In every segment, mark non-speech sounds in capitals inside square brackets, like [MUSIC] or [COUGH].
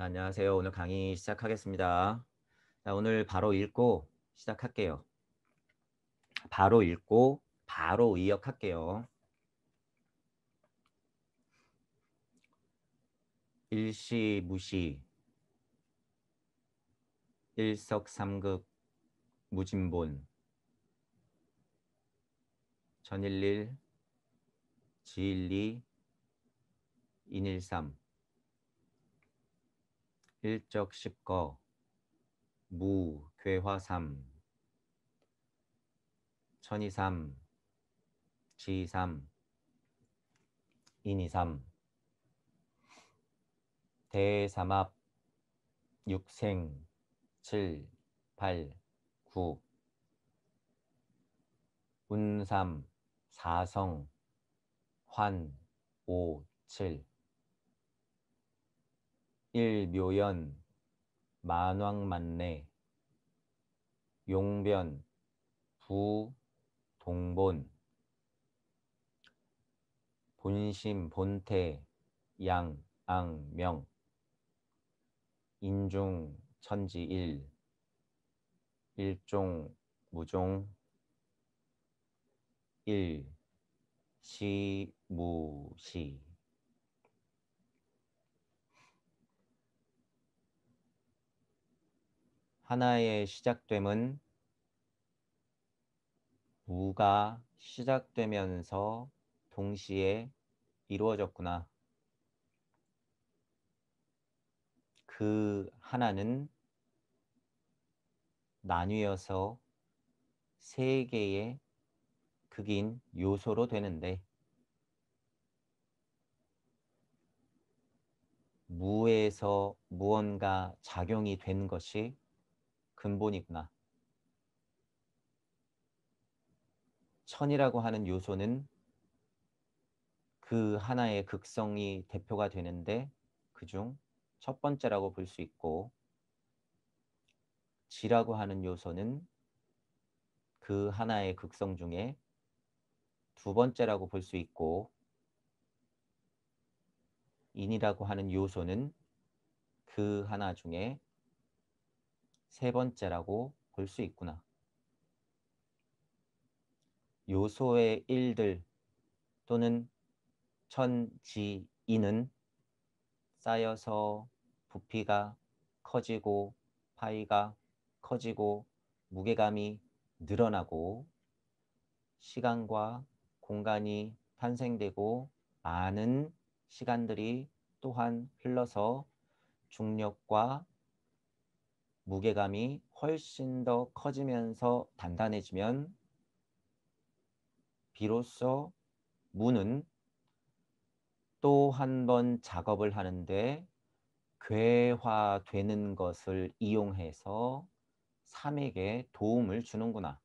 자, 안녕하세요. 오늘 강의 시작하겠습니다. 자, 오늘 바로 읽고 시작할게요. 바로 읽고 바로 이역할게요. 일시 무시 일석삼극 무진본 전일일 지일리 인일삼 일적 십거 무 괴화삼 천이삼 지삼 인이삼 대삼합 육생 칠, 팔, 구 운삼 사성 환, 오, 칠 일묘연 만왕만내 용변 부 동본 본심 본태 양 앙명 인중 천지일 일종 무종 일 시무시 하나의 시작됨은 무가 시작되면서 동시에 이루어졌구나. 그 하나는 나뉘어서 세 개의 극인 요소로 되는데 무에서 무언가 작용이 된 것이 근본이구나. 천이라고 하는 요소는 그 하나의 극성이 대표가 되는데 그중 첫 번째라고 볼 수 있고 지라고 하는 요소는 그 하나의 극성 중에 두 번째라고 볼 수 있고 인이라고 하는 요소는 그 하나 중에 세 번째라고 볼 수 있구나. 요소의 일들 또는 천지인은 쌓여서 부피가 커지고 파이가 커지고 무게감이 늘어나고 시간과 공간이 탄생되고 많은 시간들이 또한 흘러서 중력과 무게감이 훨씬 더 커지면서 단단해지면 비로소 무는 또 한 번 작업을 하는데 괴화되는 것을 이용해서 삼에게 도움을 주는구나.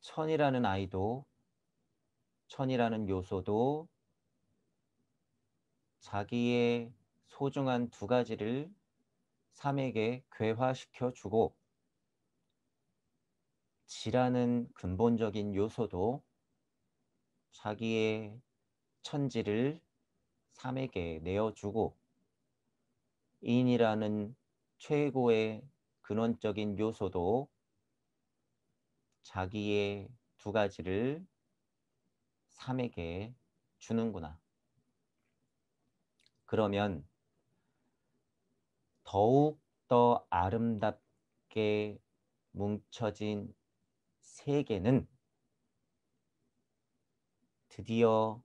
천이라는 아이도 천이라는 요소도 자기의 소중한 두 가지를 삼에게 괴화시켜 주고 지라는 근본적인 요소도 자기의 천지를 삼에게 내어주고 인이라는 최고의 근원적인 요소도 자기의 두 가지를 삼에게 주는구나. 그러면 더욱 더 아름답게 뭉쳐진 세계는 드디어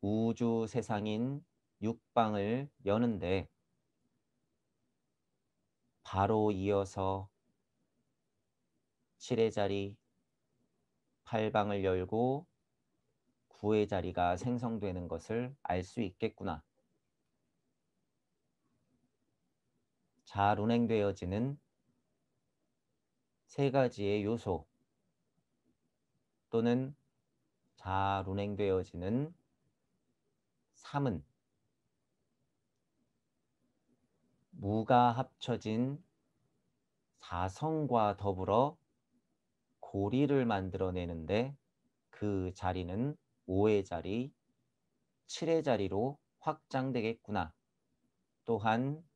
우주 세상인 육방을 여는데 바로 이어서 7의 자리 8방을 열고 9의 자리가 생성되는 것을 알 수 있겠구나. 잘 운행되어지는 세 가지의 요소 또는 잘 운행되어지는 삶은 무가 합쳐진 사성과 더불어 고리를 만들어내는데 그 자리는 5의 자리, 7의 자리로 확장되겠구나. 또한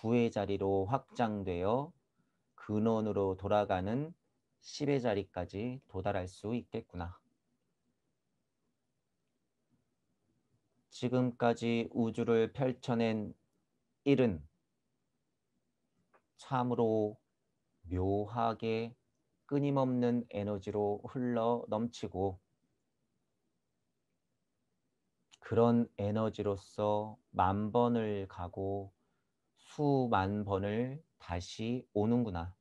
9의 자리로 확장되어 근원으로 돌아가는 10의 자리까지 도달할 수 있겠구나. 지금까지 우주를 펼쳐낸 일은 참으로 묘하게 끊임없는 에너지로 흘러 넘치고 그런 에너지로서 만 번을 가고 수만 번을 다시 오는구나.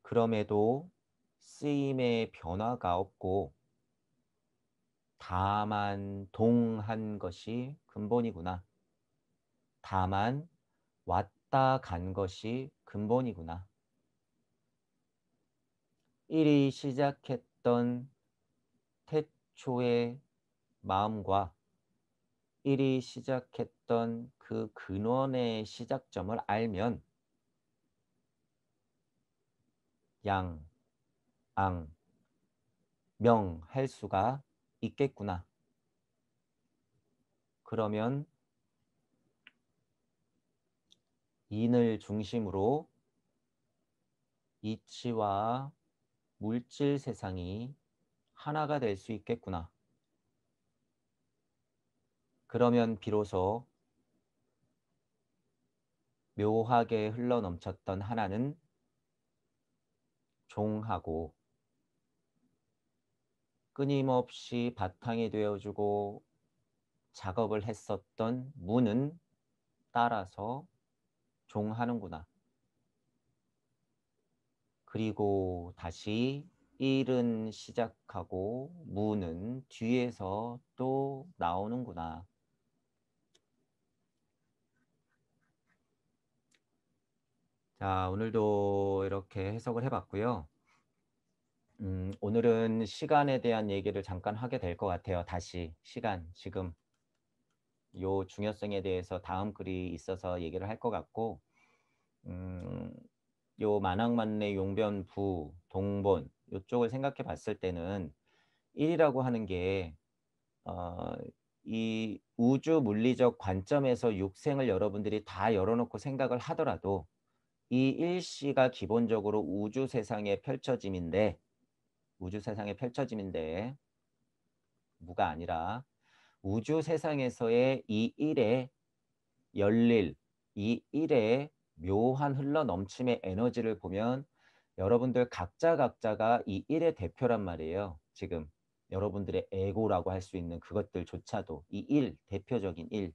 그럼에도 쓰임의 변화가 없고 다만 동한 것이 근본이구나. 다만 왔다 간 것이 근본이구나. 일이 시작했던 태초의 마음과 일이 시작했던 그 근원의 시작점을 알면 양, 앙, 명 할 수가 있겠구나. 그러면 인을 중심으로 이치와 물질 세상이 하나가 될 수 있겠구나. 그러면 비로소 묘하게 흘러넘쳤던 하나는 종하고 끊임없이 바탕이 되어주고 작업을 했었던 무는 따라서 종하는구나. 그리고 다시 일은 시작하고 무는 뒤에서 또 나오는구나. 자, 오늘도 이렇게 해석을 해봤고요. 음, 오늘은 시간에 대한 얘기를 잠깐 하게 될 것 같아요. 다시 시간, 지금 요 중요성에 대해서 다음 글이 있어서 얘기를 할 것 같고 음, 요 만학만내 용변부 동본 요쪽을 생각해 봤을 때는 1이라고 하는 게 어, 이 우주 물리적 관점에서 육생을 여러분들이 다 열어놓고 생각을 하더라도 이 일시가 기본적으로 우주 세상의 펼쳐짐인데 우주 세상의 펼쳐짐인데 무가 아니라 우주 세상에서의 이 일의 열릴 이 일의 묘한 흘러 넘침의 에너지를 보면 여러분들 각자 각자가 이 일의 대표란 말이에요. 지금 여러분들의 에고라고 할 수 있는 그것들조차도 이 일, 대표적인 일.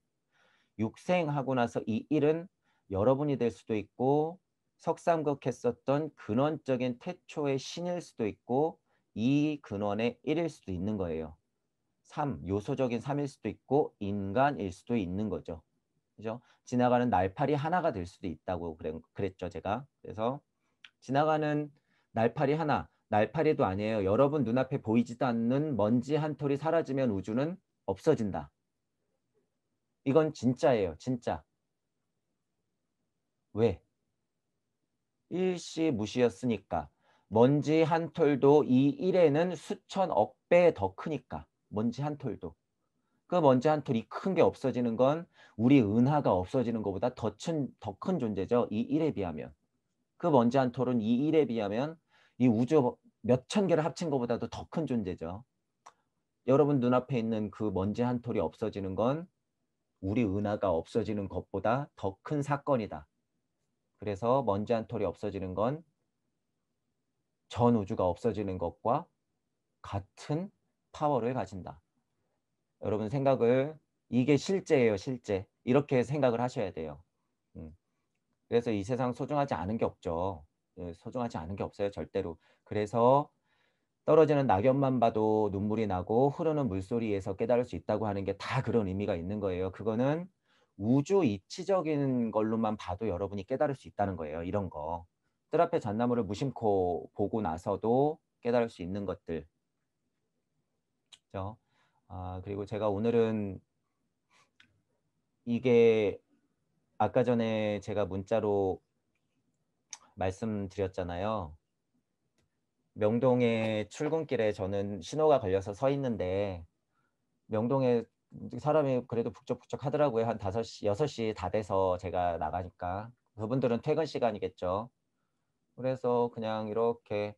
육생하고 나서 이 일은 여러분이 될 수도 있고 석삼극했었던 근원적인 태초의 신일 수도 있고 이 근원의 일일 수도 있는 거예요. 3, 요소적인 3일 수도 있고 인간일 수도 있는 거죠. 그죠? 지나가는 날파리 하나가 될 수도 있다고 그랬죠, 제가. 그래서 지나가는 날파리 하나, 날파리도 아니에요. 여러분 눈앞에 보이지도 않는 먼지 한 톨이 사라지면 우주는 없어진다. 이건 진짜예요, 진짜. 왜? 일시 무시였으니까. 먼지 한 톨도 이 일에는 수천억 배 더 크니까. 먼지 한 톨도. 그 먼지 한 톨이 큰 게 없어지는 건 우리 은하가 없어지는 것보다 더큰 존재죠. 이 일에 비하면. 그 먼지 한 톨은 이 일에 비하면 이 우주 몇 천 개를 합친 것보다도 더 큰 존재죠. 여러분 눈앞에 있는 그 먼지 한 톨이 없어지는 건 우리 은하가 없어지는 것보다 더 큰 사건이다. 그래서 먼지 한 톨이 없어지는 건 전 우주가 없어지는 것과 같은 파워를 가진다. 여러분 생각을 이게 실제예요, 실제. 이렇게 생각을 하셔야 돼요. 음. 그래서 이 세상 소중하지 않은 게 없죠. 예, 소중하지 않은 게 없어요, 절대로. 그래서 떨어지는 낙엽만 봐도 눈물이 나고 흐르는 물소리에서 깨달을 수 있다고 하는 게 다 그런 의미가 있는 거예요. 그거는 우주 이치적인 걸로만 봐도 여러분이 깨달을 수 있다는 거예요. 이런 거. 뜰 앞에 잣나무를 무심코 보고 나서도 깨달을 수 있는 것들. 그죠? 아, 그리고 제가 오늘은 이게 아까 전에 제가 문자로 말씀드렸잖아요. 명동의 출근길에 저는 신호가 걸려서 서 있는데 명동에 사람이 그래도 북적북적 하더라고요. 한 5시, 6시 다 돼서 제가 나가니까. 그분들은 퇴근 시간이겠죠. 그래서 그냥 이렇게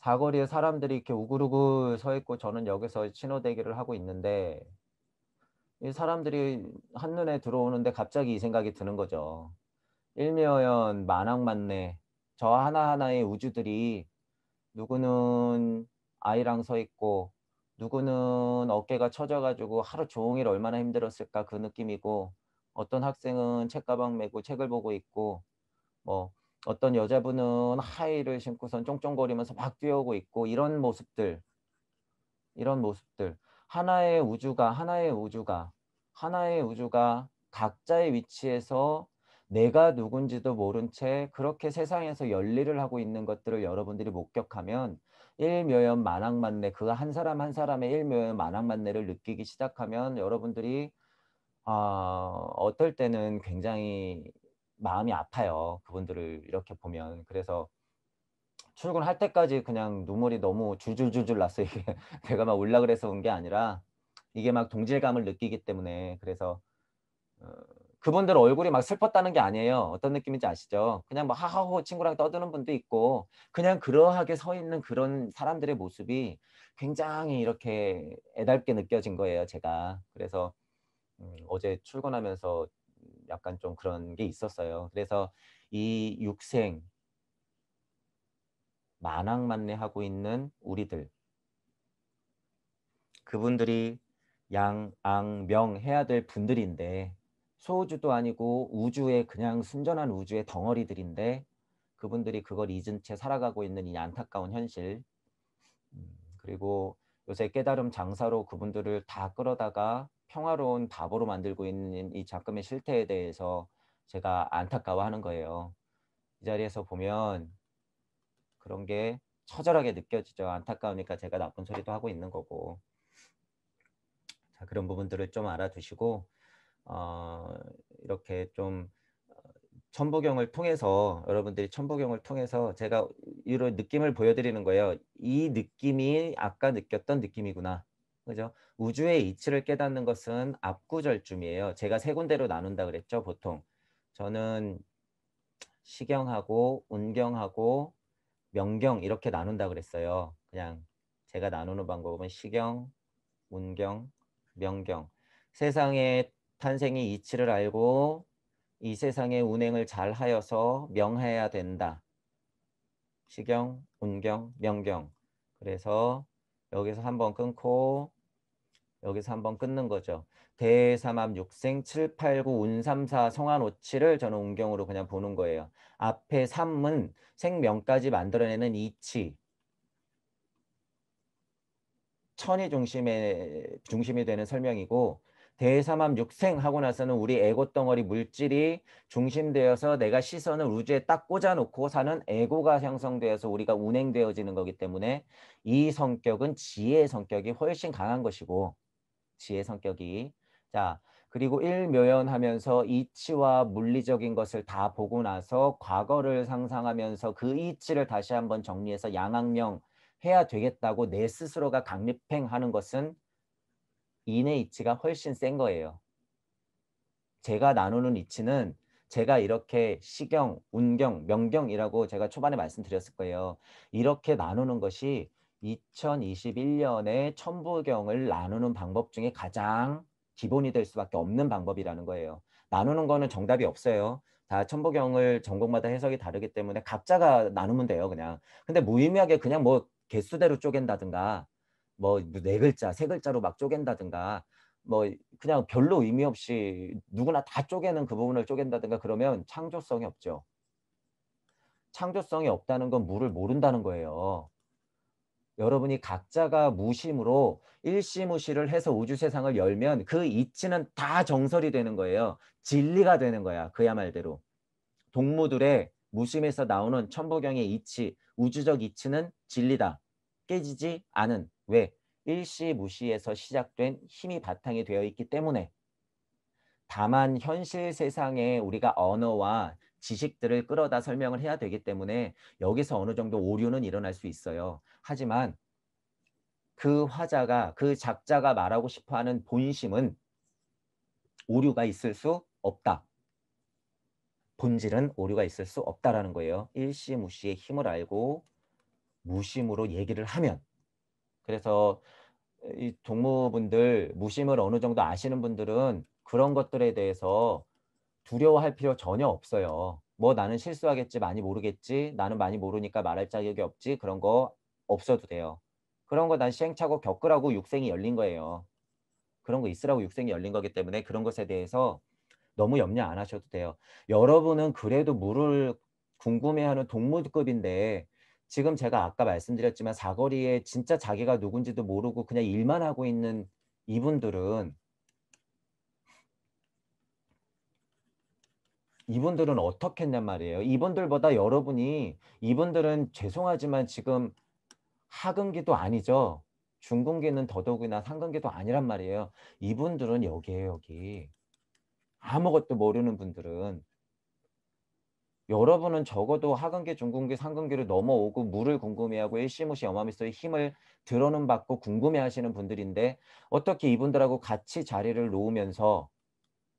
사거리에 사람들이 이렇게 우글우글 서 있고 저는 여기서 신호 대기를 하고 있는데 이 사람들이 한눈에 들어오는데 갑자기 이 생각이 드는 거죠. 일묘연 만왕만내 저 하나하나의 우주들이 누구는 아이랑 서 있고 누구는 어깨가 처져가지고 하루 종일 얼마나 힘들었을까 그 느낌이고 어떤 학생은 책가방 메고 책을 보고 있고 뭐 어떤 여자분은 하이를 신고선 쫑쫑거리면서 막 뛰어오고 있고 이런 모습들 이런 모습들. 하나의 우주가 하나의 우주가 하나의 우주가 각자의 위치에서 내가 누군지도 모른 채 그렇게 세상에서 열일을 하고 있는 것들을 여러분들이 목격하면 일묘연 만왕만내 그 한 사람 한 사람의 일묘연 만왕만내를 느끼기 시작하면 여러분들이 어, 어떨 때는 굉장히 마음이 아파요. 그분들을 이렇게 보면. 그래서 출근할 때까지 그냥 눈물이 너무 줄줄줄줄 났어요. 이게 [LAUGHS] 내가 막 울라 그래서 온 게 아니라 이게 막 동질감을 느끼기 때문에 그래서 어, 그분들 얼굴이 막 슬펐다는 게 아니에요. 어떤 느낌인지 아시죠? 그냥 뭐 하하호 친구랑 떠드는 분도 있고 그냥 그러하게 서 있는 그런 사람들의 모습이 굉장히 이렇게 애달게 느껴진 거예요. 제가. 그래서 음, 어제 출근하면서 약간 좀 그런 게 있었어요. 그래서 이 육생 만왕만내하고 있는 우리들 그분들이 양, 앙, 명 해야 될 분들인데 소우주도 아니고 우주의 그냥 순전한 우주의 덩어리들인데 그분들이 그걸 잊은 채 살아가고 있는 이 안타까운 현실 음, 그리고 요새 깨달음 장사로 그분들을 다 끌어다가 평화로운 바보로 만들고 있는 이 작금의 실태에 대해서 제가 안타까워하는 거예요. 이 자리에서 보면 그런 게 처절하게 느껴지죠. 안타까우니까 제가 나쁜 소리도 하고 있는 거고. 자, 그런 부분들을 좀 알아두시고 어, 이렇게 좀 천부경을 통해서 여러분들이 천부경을 통해서 제가 이런 느낌을 보여드리는 거예요. 이 느낌이 아까 느꼈던 느낌이구나. 그죠? 우주의 이치를 깨닫는 것은 앞구절쯤이에요. 제가 세 군데로 나눈다 그랬죠, 보통. 저는 시경하고 운경하고 명경 이렇게 나눈다 그랬어요. 그냥 제가 나누는 방법은 시경, 운경, 명경. 세상의 탄생의 이치를 알고 이 세상의 운행을 잘 하여서 명해야 된다. 시경, 운경, 명경. 그래서 여기서 한번 끊고 여기서 한번 끊는 거죠. 대삼합 육생 7, 8, 9, 운 3, 4, 성한 5, 7을 저는 운경으로 그냥 보는 거예요. 앞에 3은 생명까지 만들어내는 이치. 천이 중심에, 중심이 되는 설명이고 대삼합 육생 하고 나서는 우리 에고 덩어리 물질이 중심되어서 내가 시선을 우주에 딱 꽂아놓고 사는 에고가 형성되어서 우리가 운행되어지는 거기 때문에 이 성격은 지혜의 성격이 훨씬 강한 것이고 지혜 성격이. 자 그리고 일묘연하면서 이치와 물리적인 것을 다 보고 나서 과거를 상상하면서 그 이치를 다시 한번 정리해서 양악령 해야 되겠다고 내 스스로가 강립행하는 것은 인의 이치가 훨씬 센 거예요. 제가 나누는 이치는 제가 이렇게 시경, 운경, 명경이라고 제가 초반에 말씀드렸을 거예요. 이렇게 나누는 것이 2021년에 천부경을 나누는 방법 중에 가장 기본이 될 수밖에 없는 방법이라는 거예요. 나누는 거는 정답이 없어요. 다 천부경을 전공마다 해석이 다르기 때문에 각자가 나누면 돼요. 그냥. 근데 무의미하게 그냥 뭐 개수대로 쪼갠다든가 뭐 네 글자, 세 글자로 막 쪼갠다든가 뭐 그냥 별로 의미 없이 누구나 다 쪼개는 그 부분을 쪼갠다든가 그러면 창조성이 없죠. 창조성이 없다는 건 물을 모른다는 거예요. 여러분이 각자가 무심으로 일시무시를 해서 우주 세상을 열면 그 이치는 다 정설이 되는 거예요. 진리가 되는 거야. 그야 말대로. 동무들의 무심에서 나오는 천부경의 이치, 우주적 이치는 진리다. 깨지지 않은. 왜? 일시 무시에서 시작된 힘이 바탕이 되어 있기 때문에 다만 현실 세상에 우리가 언어와 지식들을 끌어다 설명을 해야 되기 때문에 여기서 어느 정도 오류는 일어날 수 있어요. 하지만 그 화자가 그 작자가 말하고 싶어하는 본심은 오류가 있을 수 없다. 본질은 오류가 있을 수 없다라는 거예요. 일시무시의 힘을 알고 무심으로 얘기를 하면 그래서 이 동무분들 무심을 어느 정도 아시는 분들은 그런 것들에 대해서 두려워할 필요 전혀 없어요. 뭐 나는 실수하겠지 많이 모르겠지 나는 많이 모르니까 말할 자격이 없지 그런 거 없어도 돼요. 그런 거 난 시행착오 겪으라고 육생이 열린 거예요. 그런 거 있으라고 육생이 열린 거기 때문에 그런 것에 대해서 너무 염려 안 하셔도 돼요. 여러분은 그래도 물을 궁금해하는 동물급인데 지금 제가 아까 말씀드렸지만 사거리에 진짜 자기가 누군지도 모르고 그냥 일만 하고 있는 이분들은 이분들은 어떻게 했냔 말이에요. 이분들보다 여러분이 이분들은 죄송하지만 지금 하근기도 아니죠. 중근기는 더더욱이나 상근기도 아니란 말이에요. 이분들은 여기에요 여기. 아무것도 모르는 분들은 여러분은 적어도 하근기, 중근기, 상근기를 넘어오고 물을 궁금해하고 일시무시 어마미소의 힘을 들어는 받고 궁금해하시는 분들인데 어떻게 이분들하고 같이 자리를 놓으면서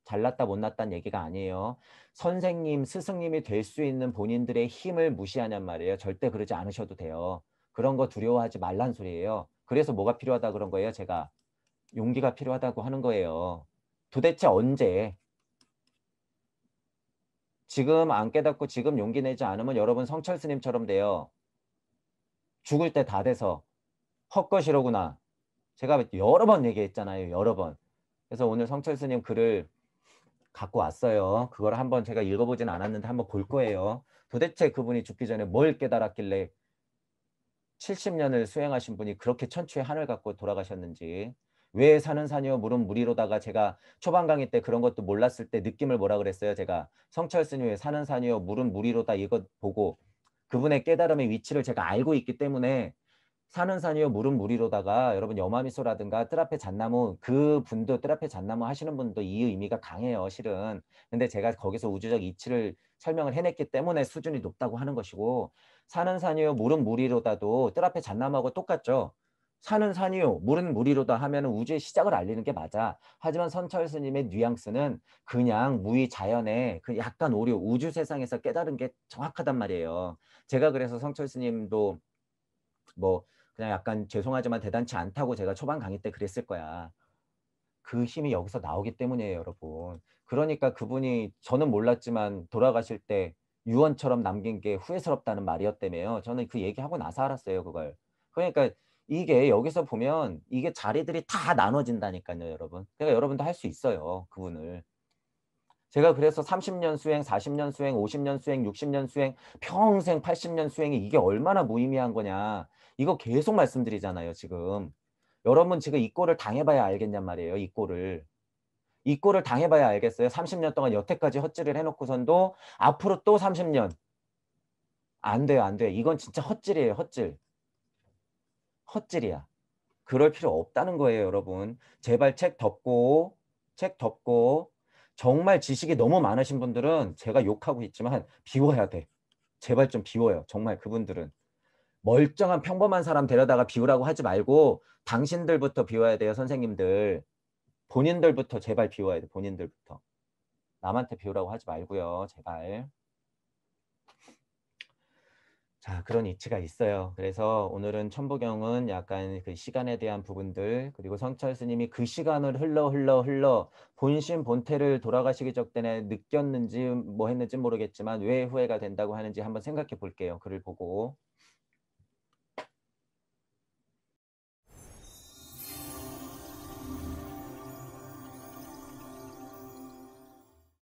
잘났다 못났다는 얘기가 아니에요. 선생님, 스승님이 될 수 있는 본인들의 힘을 무시하냔 말이에요. 절대 그러지 않으셔도 돼요. 그런 거 두려워하지 말란 소리예요. 그래서 뭐가 필요하다 그런 거예요. 제가 용기가 필요하다고 하는 거예요. 도대체 언제 지금 안 깨닫고 지금 용기 내지 않으면 여러분 성철 스님처럼 돼요. 죽을 때 다 돼서 헛것이로구나. 제가 여러 번 얘기했잖아요. 여러 번. 그래서 오늘 성철 스님 글을 갖고 왔어요. 그걸 한번 제가 읽어보진 않았는데 한번 볼 거예요. 도대체 그분이 죽기 전에 뭘 깨달았길래 70년을 수행하신 분이 그렇게 천추의 한을 갖고 돌아가셨는지 왜 사는 산이요? 물은 물이로다가 제가 초반 강의 때 그런 것도 몰랐을 때 느낌을 뭐라 그랬어요? 제가 성철 스님의 사는 산이요 물은 물이로다 이것 보고 그분의 깨달음의 위치를 제가 알고 있기 때문에 사는 산이요 물은 물이로다가 여러분 여마미소라든가 뜰앞에 잣나무 그 분도 뜰앞에 잣나무 하시는 분도 이 의미가 강해요 실은. 근데 제가 거기서 우주적 이치를 설명을 해냈기 때문에 수준이 높다고 하는 것이고 사는 산이요 물은 물이로다도 뜰앞에 잣나무하고 똑같죠 산은 산이요 물은 물이로다 하면 우주의 시작을 알리는 게 맞아. 하지만 선철 스님의 뉘앙스는 그냥 무의 자연의 그 약간 오류 우주 세상에서 깨달은 게 정확하단 말이에요. 제가 그래서 성철 스님도 뭐 그냥 약간 죄송하지만 대단치 않다고 제가 초반 강의 때 그랬을 거야. 그 힘이 여기서 나오기 때문이에요 여러분. 그러니까 그분이 저는 몰랐지만 돌아가실 때 유언처럼 남긴 게 후회스럽다는 말이었다며요. 저는 그 얘기하고 나서 알았어요 그걸. 그러니까 이게 여기서 보면 이게 자리들이 다 나눠진다니까요 여러분. 그러니까 여러분도 할 수 있어요 그분을. 제가 그래서 30년 수행, 40년 수행, 50년 수행, 60년 수행, 평생 80년 수행이 이게 얼마나 무의미한 거냐. 이거 계속 말씀드리잖아요 지금. 여러분 지금 이 꼴을 당해봐야 알겠냔 말이에요 이 꼴을. 이 꼴을 당해봐야 알겠어요. 30년 동안 여태까지 헛질을 해놓고선도 앞으로 또 30년. 안 돼요 안 돼요. 이건 진짜 헛질이에요 헛질 헛질이야. 그럴 필요 없다는 거예요, 여러분. 제발 책 덮고 책 덮고 정말 지식이 너무 많으신 분들은 제가 욕하고 있지만 비워야 돼. 제발 좀 비워요. 정말 그분들은. 멀쩡한 평범한 사람 데려다가 비우라고 하지 말고 당신들부터 비워야 돼요, 선생님들. 본인들부터 제발 비워야 돼, 본인들부터. 남한테 비우라고 하지 말고요, 제발. 자, 그런 이치가 있어요. 그래서 오늘은 천부경은 약간 그 시간에 대한 부분들 그리고 성철 스님이 그 시간을 흘러 흘러 흘러 본심 본태를 돌아가시기 적전에 느꼈는지 뭐 했는지 모르겠지만 왜 후회가 된다고 하는지 한번 생각해 볼게요. 글을 보고.